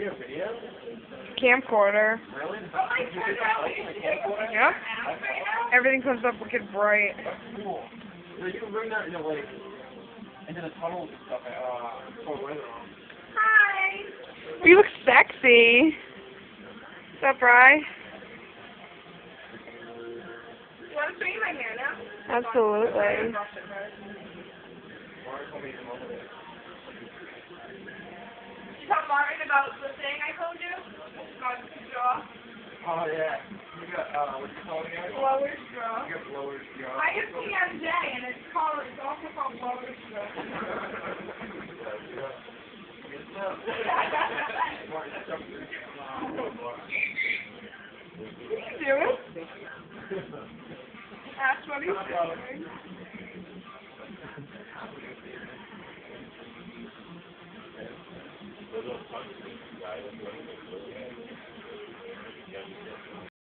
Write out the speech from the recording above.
video, video? Camcorder. Really? Yep. Everything comes up wicked bright. Cool. So you can bring that, you know, like, into the tunnels and stuff, uh, cold weather on. You look sexy. What's up, Bri? You want to show you my hair now? Absolutely. About the thing I told you? The jaw. Oh, yeah. You got, uh, what you call it again? Blower's jaw. You got blowers, you. I have TMJ and it's called, it's also called blower's jaw. Do it. That's what he's doing. you guys do anything.